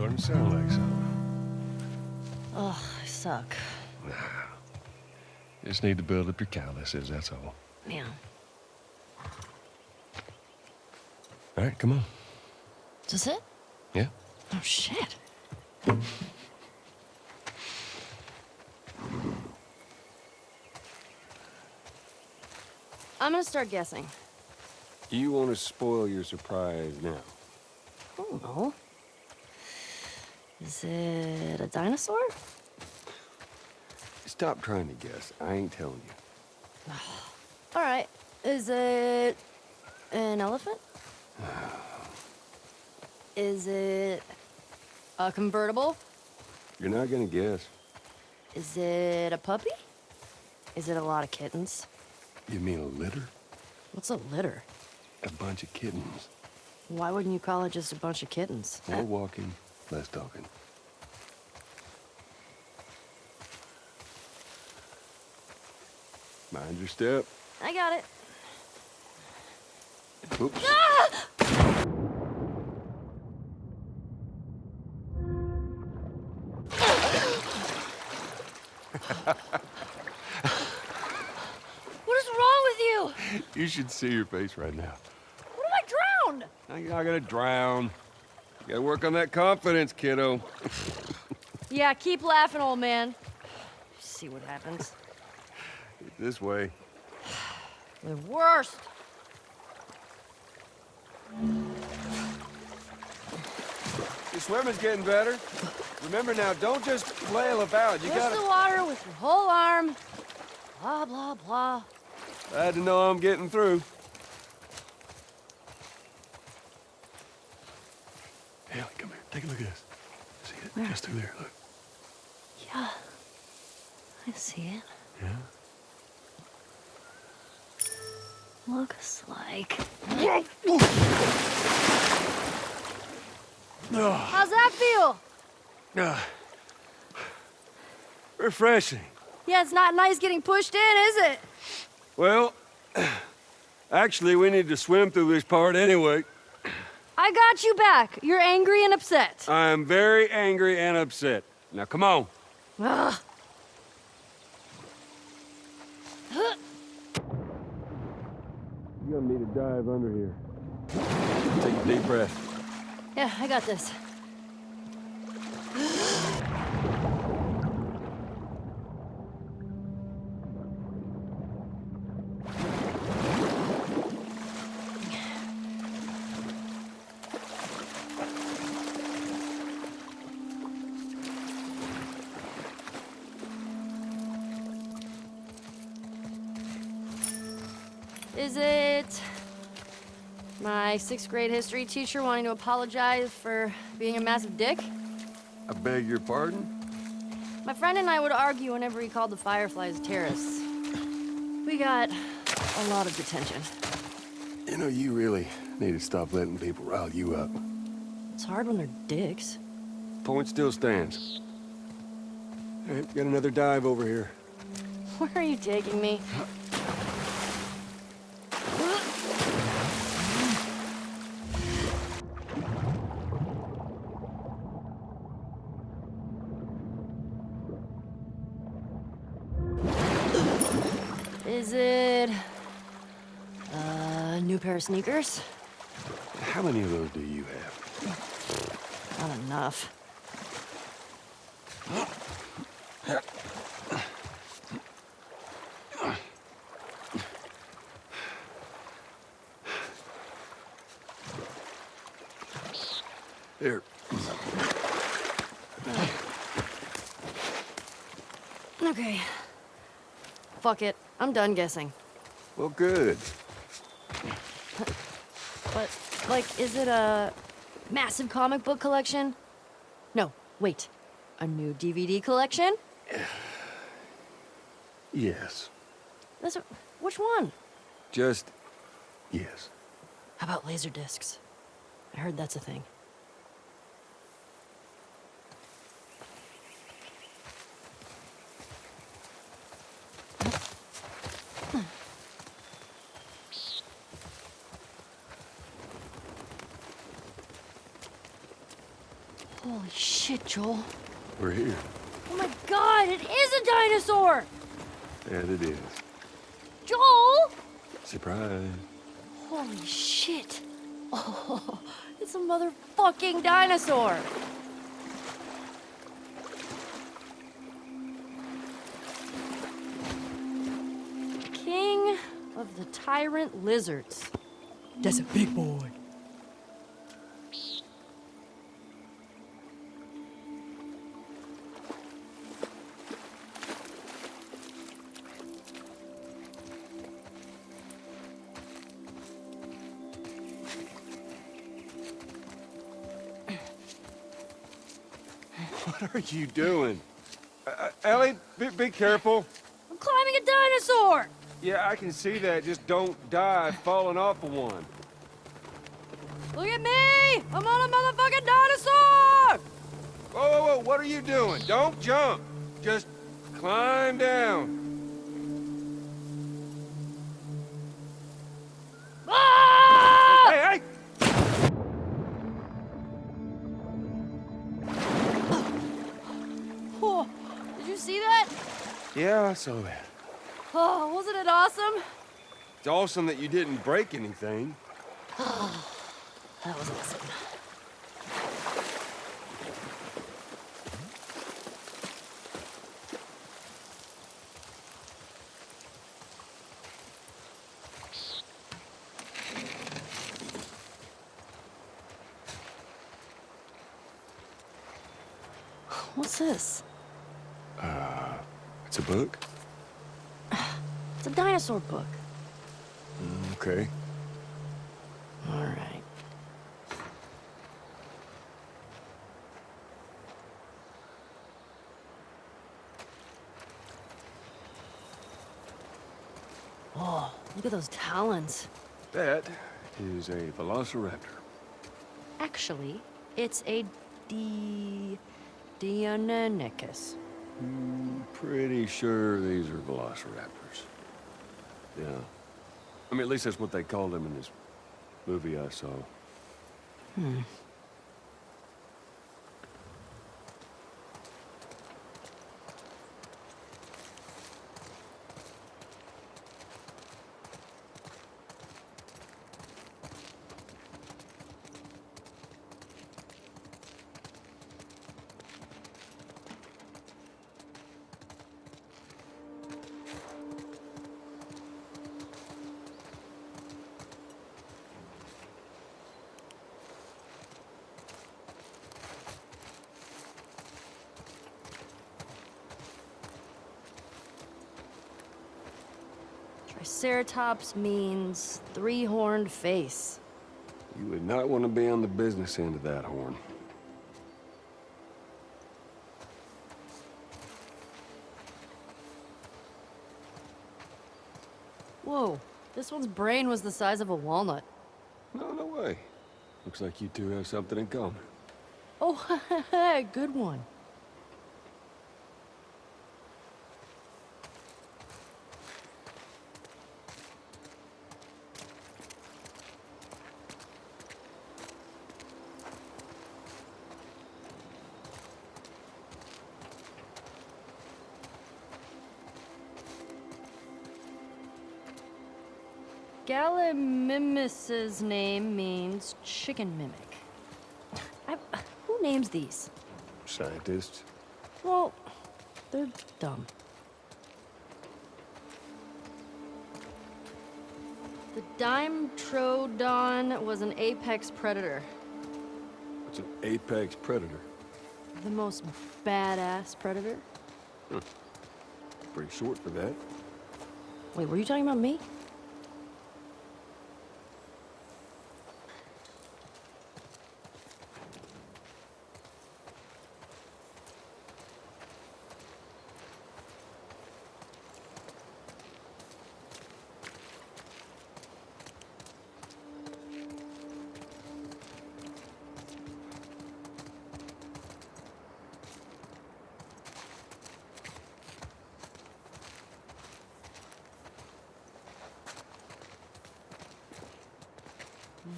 Starting to sound like something. Ugh, I suck. Just need to build up your calluses, that's all. Yeah. All right, come on. Is this it? Yeah? Oh, shit. I'm gonna start guessing. You want to spoil your surprise now? I don't know. Is it a dinosaur? Stop trying to guess. I ain't telling you. All right. Is it an elephant? Is it a convertible? You're not gonna guess. Is it a puppy? Is it a lot of kittens? You mean a litter? What's a litter? A bunch of kittens. Why wouldn't you call it just a bunch of kittens? More walking, less talking. Mind your step. I got it. Oops. What is wrong with you? You should see your face right now. What am I drowned? You're not gonna drown. Gotta work on that confidence, kiddo. Yeah, keep laughing, old man. See what happens. This way. The worst. Your swimming's getting better. Remember now, don't just flail about. You Push gotta. the water with your whole arm. Blah, blah, blah. Glad to know I'm getting through. Ellie, come here. Take a look at this. See it? Where? Just through there. Look. Yeah. I see it. Yeah. Looks like. How's that feel? ah. refreshing. Yeah, it's not nice getting pushed in, is it? Well, actually, we need to swim through this part anyway. I got you back. You're angry and upset. I'm very angry and upset. Now, come on. Ugh. You're gonna need to dive under here. Take a deep breath. Yeah, I got this. Is it my sixth grade history teacher wanting to apologize for being a massive dick? I beg your pardon? My friend and I would argue whenever he called the Fireflies terrorists. We got a lot of detention. You know, you really need to stop letting people rile you up. It's hard when they're dicks. Point still stands. All right, got another dive over here. Where are you taking me? pair of sneakers? How many of those do you have? Not enough. Here. Okay. Fuck it. I'm done guessing. Well, good. Like, is it a massive comic book collection? No, wait. A new DVD collection? Yes. That's a, which one? Just yes. How about laser discs? I heard that's a thing. Holy shit, Joel. We're here. Oh my god, it is a dinosaur! And it is. Joel! Surprise. Holy shit. Oh, it's a motherfucking dinosaur. King of the tyrant lizards. That's a big boy. What are you doing? Uh, uh, Ellie, be, be careful. I'm climbing a dinosaur! Yeah, I can see that. Just don't die falling off of one. Look at me! I'm on a motherfucking dinosaur! Whoa, whoa, whoa, what are you doing? Don't jump. Just climb down. Yeah, I saw that. Oh, wasn't it awesome? It's awesome that you didn't break anything. Oh, That was awesome. What's this? It's a book? It's a dinosaur book. Mm, okay. All right. Oh, look at those talons. That is a velociraptor. Actually, it's a D. Deinonychus. Hmm, pretty sure these are velociraptors. Yeah. I mean, at least that's what they called them in this movie I saw. Hmm. Triceratops means three horned face. You would not want to be on the business end of that horn. Whoa, this one's brain was the size of a walnut. No, no way. Looks like you two have something in common. Oh, good one. Gallimimus's name means chicken mimic. I, who names these? Scientists. Well, they're dumb. The Dimetrodon was an apex predator. It's an apex predator. The most badass predator. Pretty short for that. Wait, were you talking about me?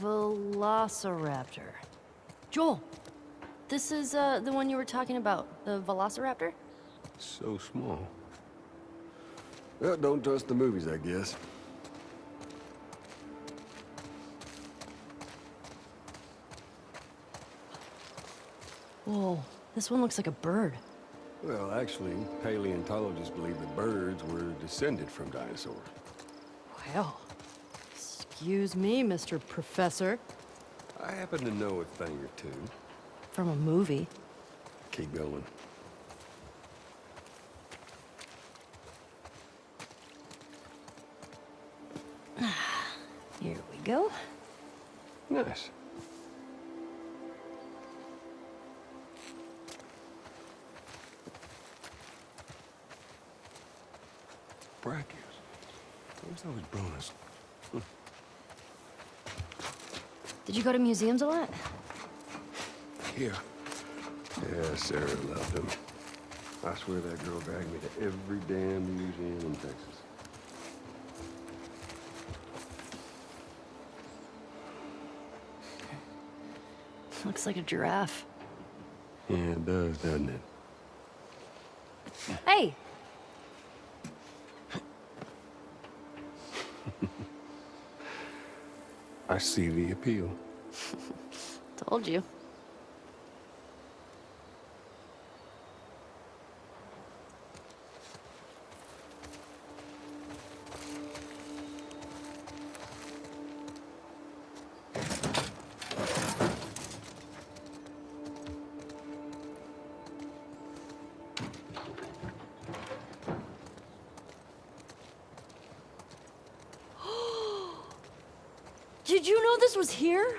Velociraptor. Joel, this is uh, the one you were talking about, the Velociraptor? So small. Well, don't trust the movies, I guess. Whoa, this one looks like a bird. Well, actually, paleontologists believe that birds were descended from dinosaurs. Well, excuse me, Mr. Professor. I happen to know a thing or two. From a movie. Keep going. Here we go. Nice. Brachios. Where's those bonus? Did you go to museums a lot? Yeah. Yeah, Sarah loved them. I swear that girl dragged me to every damn museum in Texas. Looks like a giraffe. Yeah, it does, doesn't it? Hey! I see the appeal. Told you. Here?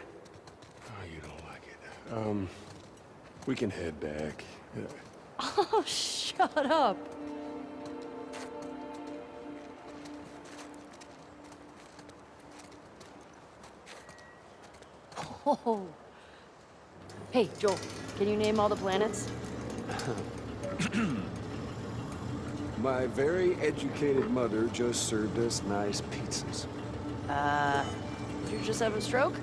Oh, you don't like it. Um, we can head back. Oh, shut up. Oh. Hey, Joel, can you name all the planets? My very educated mother just served us nice pizzas. Uh, did you just have a stroke?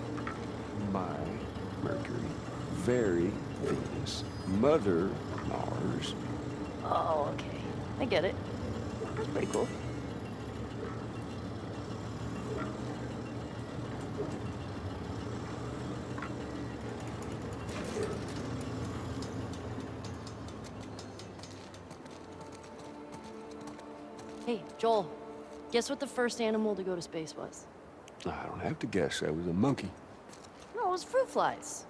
Very Venus, mother Mars. Oh, okay. I get it. That's pretty cool. Hey, Joel, guess what the first animal to go to space was? I don't have to guess. That was a monkey. No, it was fruit flies.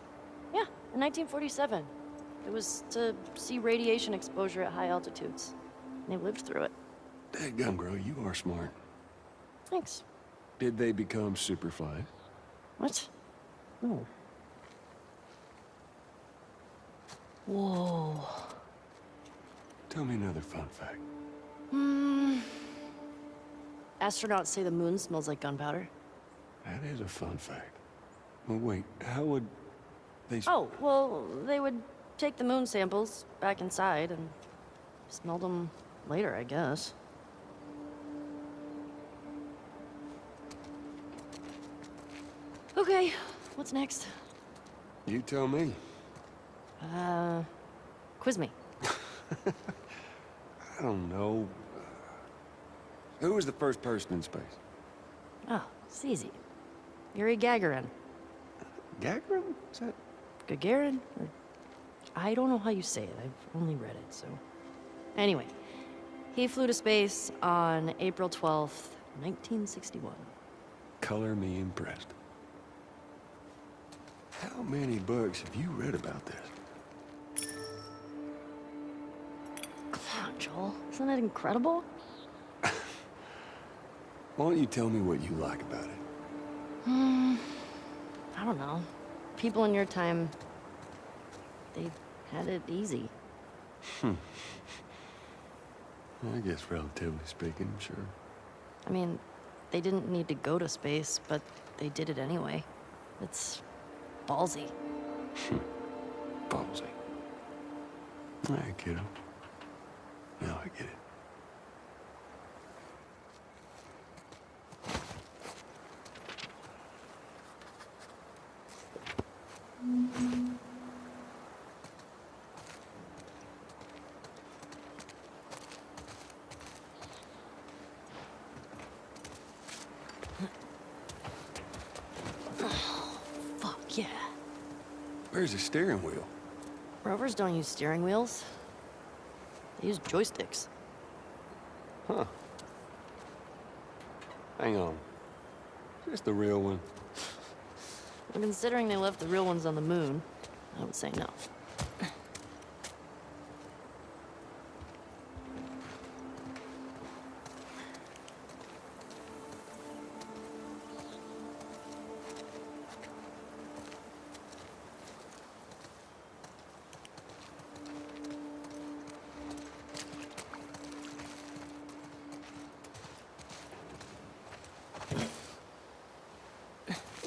Yeah, in 1947. It was to see radiation exposure at high altitudes. And they lived through it. Dadgum, girl, you are smart. Thanks. Did they become superflies? What? No. Whoa. Tell me another fun fact. Hmm. Astronauts say the moon smells like gunpowder. That is a fun fact. Well, wait, how would they... Oh, well, they would take the moon samples back inside and smell them later, I guess. Okay, what's next? You tell me. Uh, quiz me. I don't know. Who was the first person in space? Oh, it's easy. Yuri Gagarin. Gagarin? Is that... Gagarin? Or... I don't know how you say it. I've only read it, so. Anyway, he flew to space on April 12th, 1961. Color me impressed. How many books have you read about this? Come on, Joel. Isn't that incredible? Why don't you tell me what you like about it? Hmm. I don't know. People in your time, they had it easy. Hmm. I guess relatively speaking, sure. I mean, they didn't need to go to space, but they did it anyway. It's ballsy. Ballsy. All right, kiddo. Now I get it. Where's the steering wheel? Rovers don't use steering wheels. They use joysticks. Huh. Hang on. Is this the real one? Well, considering they left the real ones on the moon, I would say no.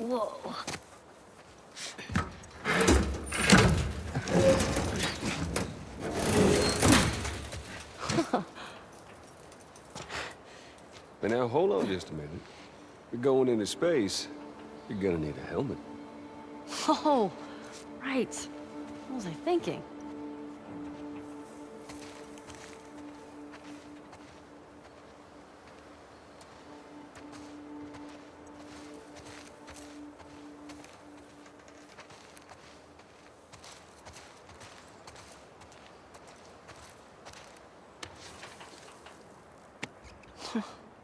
Whoa. But now, hold on just a minute. You're going into space. You're gonna need a helmet. Oh, right. What was I thinking?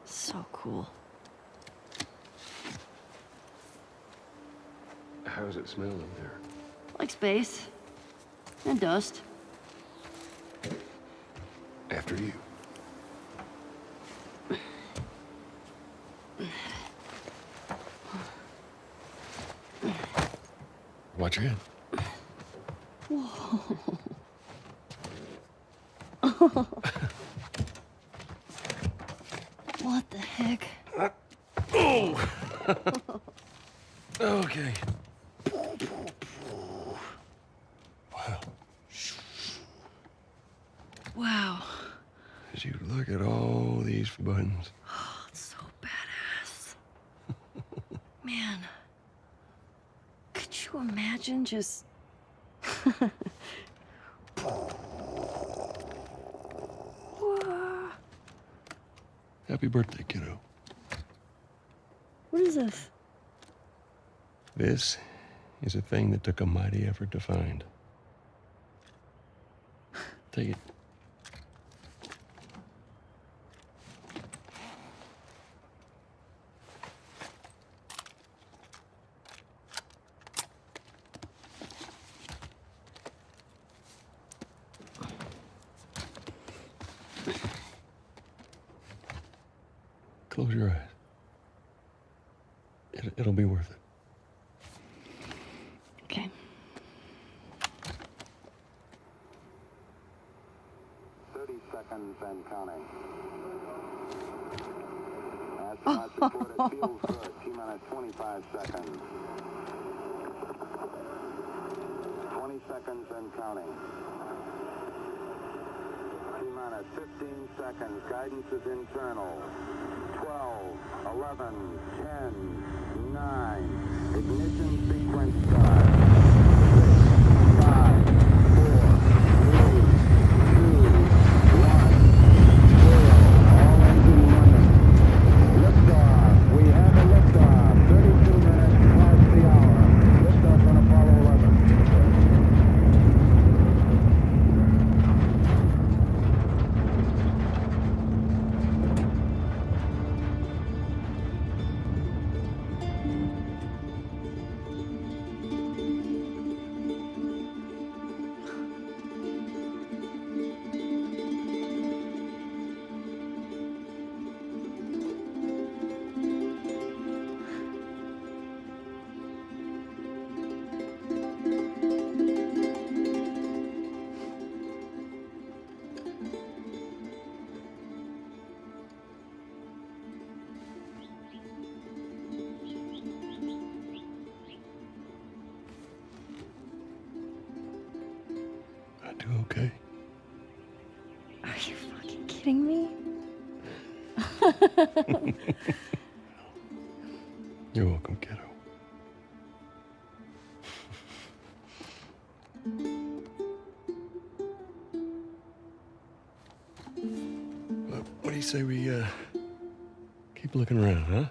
So cool. How's it smell in there? Like space. And dust. After you. Watch your head. What the heck? Okay. Wow. Wow. Look at all these buttons. Oh, it's so badass. Man. Could you imagine just. Happy birthday, kiddo. What is this? This is a thing that took a mighty effort to find. Take it. It, it'll be worth it. Okay. Thirty seconds and counting. Astronauts report it feels good. T minus 25 seconds. 20 seconds and counting. T minus 15 seconds. Guidance is internal. 12, 11, 10, 9. Ignition sequence start. You're welcome, kiddo. What do you say we uh, keep looking around, huh?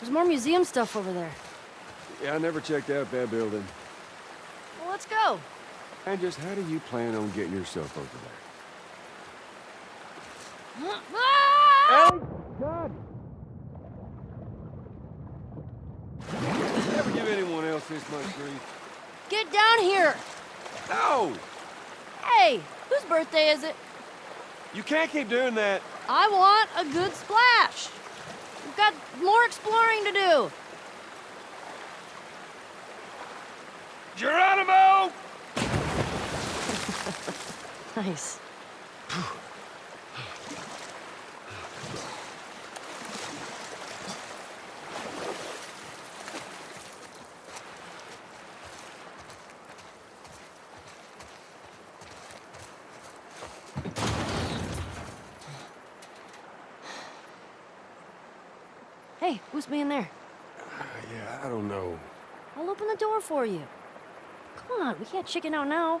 There's more museum stuff over there. Yeah, I never checked out that building. Well, let's go. And just how do you plan on getting yourself over there? Ah! Ellie! God! Never give anyone else this much grief. Get down here! No! Hey, whose birthday is it? You can't keep doing that. I want a good splash. Got more exploring to do. Geronimo! Nice. Hey, who's being there? Uh, yeah, I don't know. I'll open the door for you. Come on, we can't chicken out now.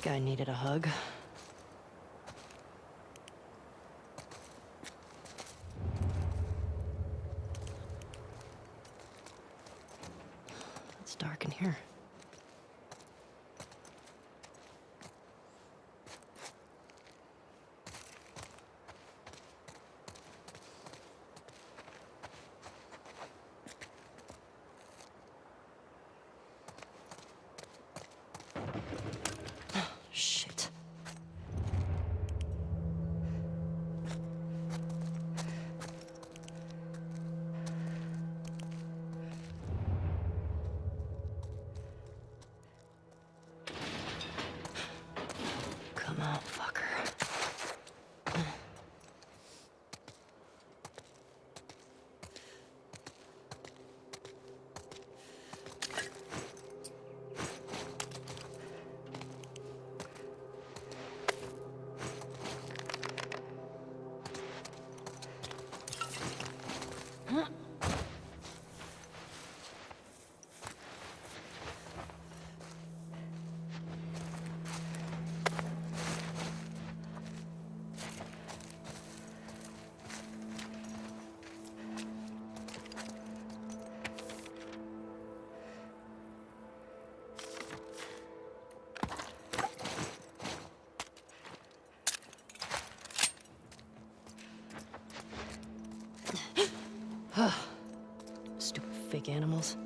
This guy needed a hug. Animals.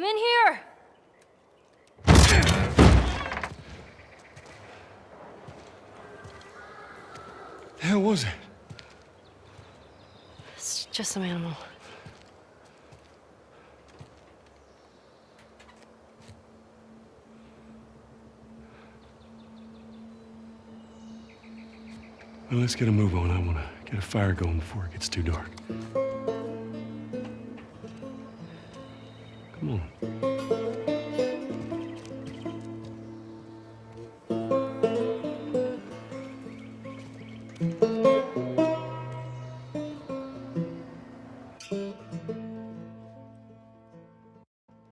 I'm in here! The hell was it? It's just some animal. Well, let's get a move on. I want to get a fire going before it gets too dark.